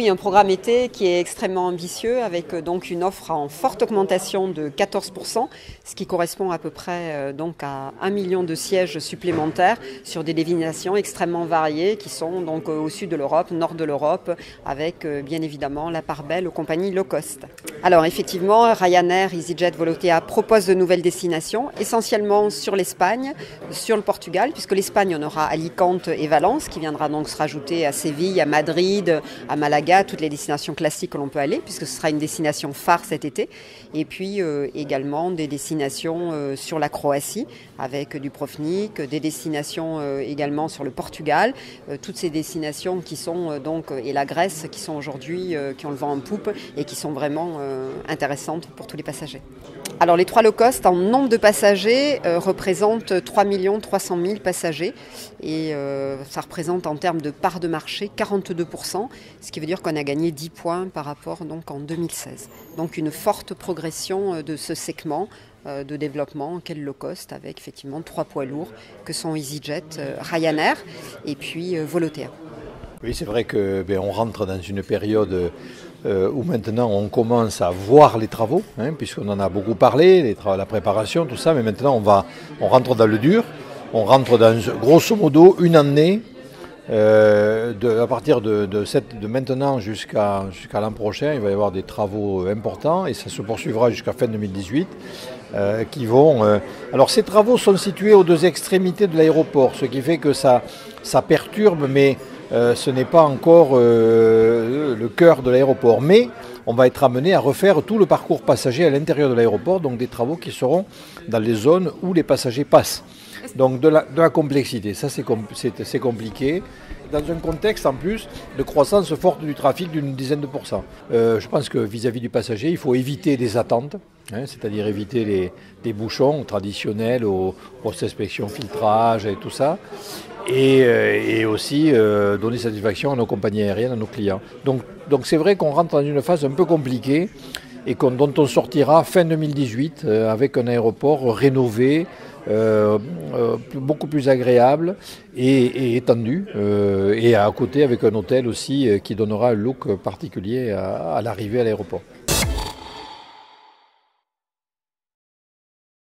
Oui, un programme été qui est extrêmement ambitieux avec euh, donc une offre en forte augmentation de 14%, ce qui correspond à peu près euh, donc à 1 million de sièges supplémentaires sur des destinations extrêmement variées qui sont donc euh, au sud de l'Europe, nord de l'Europe, avec bien évidemment la part belle aux compagnies low cost. Alors effectivement, Ryanair, EasyJet, Volotea proposent de nouvelles destinations, essentiellement sur l'Espagne, sur le Portugal, puisque l'Espagne on aura Alicante et Valence qui viendra donc se rajouter à Séville, à Madrid, à Malaga toutes les destinations classiques que l'on peut aller, puisque ce sera une destination phare cet été. Et puis euh, également des destinations euh, sur la Croatie, avec du Profnic, des destinations euh, également sur le Portugal, toutes ces destinations qui sont donc, et la Grèce, qui sont aujourd'hui, qui ont le vent en poupe et qui sont vraiment intéressantes pour tous les passagers. Alors les trois low cost en nombre de passagers représentent 3 300 000 passagers et ça représente en termes de part de marché 42%, ce qui veut dire qu'on a gagné 10 points par rapport donc en 2016. Donc une forte progression euh, de ce segment euh, de développement quel low cost avec effectivement trois poids lourds que sont EasyJet, euh, Ryanair et puis Volotea. Oui, c'est vrai que ben, on rentre dans une période où maintenant on commence à voir les travaux, hein, puisqu'on en a beaucoup parlé, les la préparation, tout ça, mais maintenant on va, on rentre dans le dur. On rentre dans grosso modo une année euh, à partir de, maintenant jusqu'à l'an prochain, il va y avoir des travaux importants et ça se poursuivra jusqu'à fin 2018. Euh, qui vont. Euh, alors ces travaux sont situés aux deux extrémités de l'aéroport, ce qui fait que ça, ça perturbe, mais ce n'est pas encore le cœur de l'aéroport. Mais on va être amené à refaire tout le parcours passager à l'intérieur de l'aéroport, donc des travaux qui seront dans les zones où les passagers passent. Donc de la, complexité, ça c'est compliqué. Dans un contexte en plus de croissance forte du trafic d'une dizaine de pourcents. Euh, je pense que vis-à-vis du passager, il faut éviter des attentes, hein, c'est-à-dire éviter les, des bouchons traditionnels aux post-inspection, filtrage et tout ça. Et, euh, aussi euh, donner satisfaction à nos compagnies aériennes, à nos clients. Donc c'est vrai qu'on rentre dans une phase un peu compliquée et dont on sortira fin 2018 avec un aéroport rénové, euh, euh, beaucoup plus agréable et, étendu. Euh, et à côté avec un hôtel aussi qui donnera un look particulier à l'arrivée à l'aéroport.